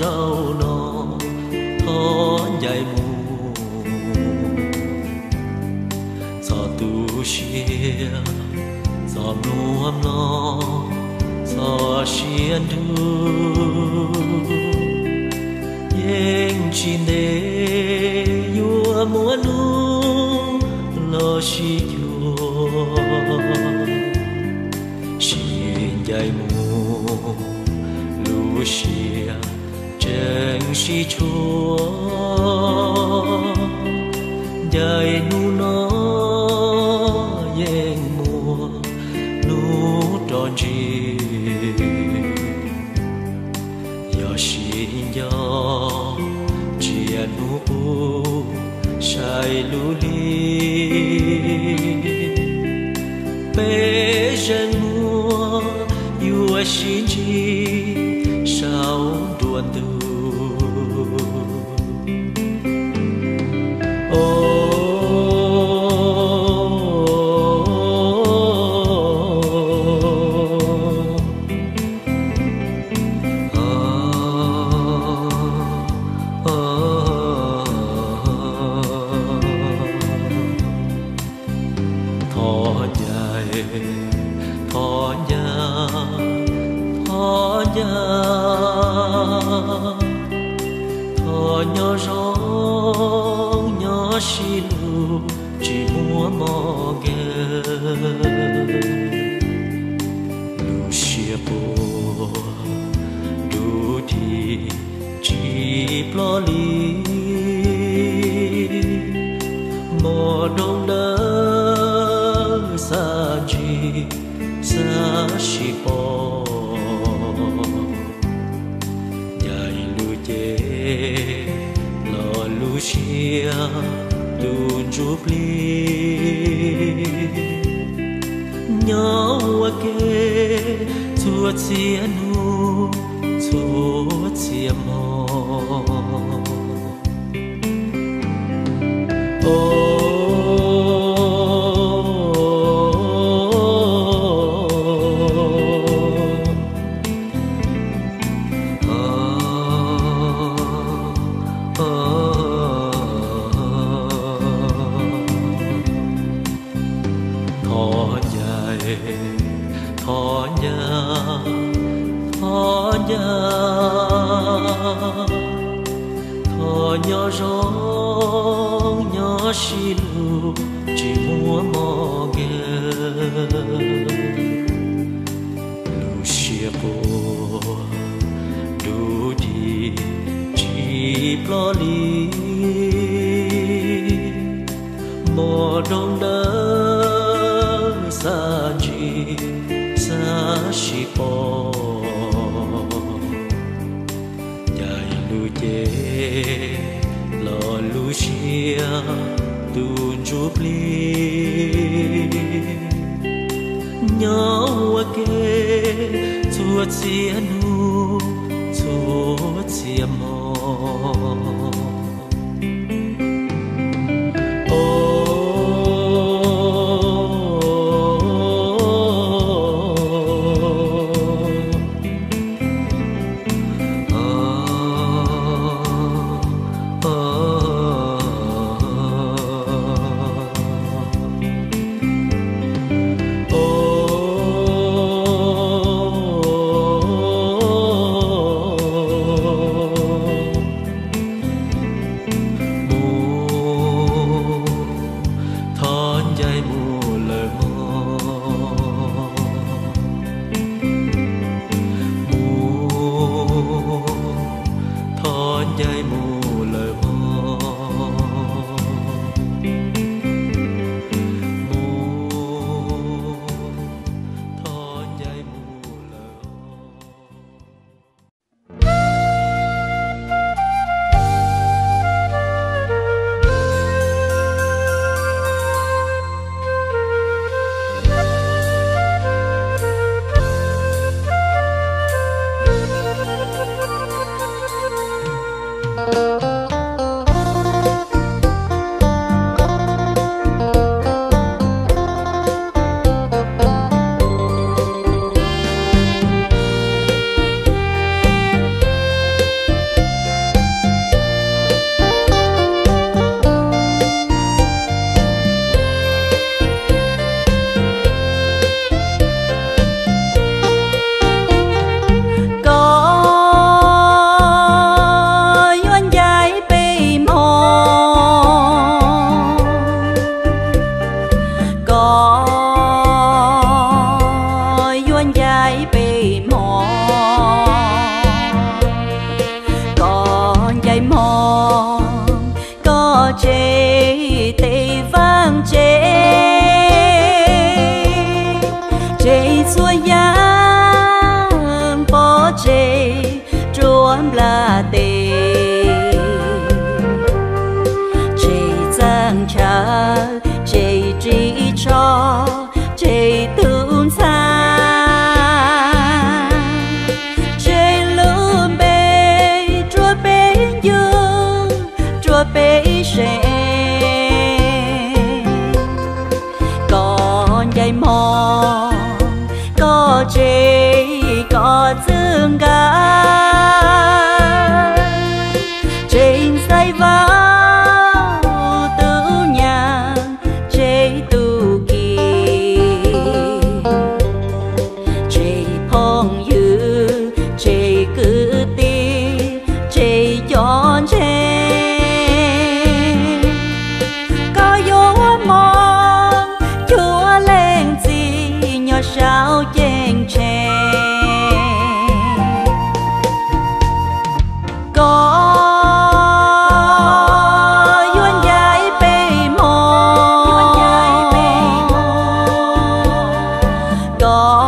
rau nó thó dạy mù. Gió tu xia, gió nuông nó gió xiên du yên chi nê yua mua nu lo xi chua chi chúa. Dạy nu nó yên mùa nu tròn chi yo xin yo chia nu sai lu li. Pe jen mua yo xin chi, sao đuôn tu thọ nhà thọ nhỏ rong nhỏ xì lo lucia xia, lu chụp li nhỏ kê chua chia nu chua chia mo oh thọ nhà thọ nhà thọ nhỏ rong nhỏ xì lù chỉ mua mò ghê lu xia cô đủ đi, chỉ lo li mò đông đỡ sa chi sa shi po dạy lu chê lo lu xia tu chụp li nhỏ kê chua chia nu chua chia mò Oh.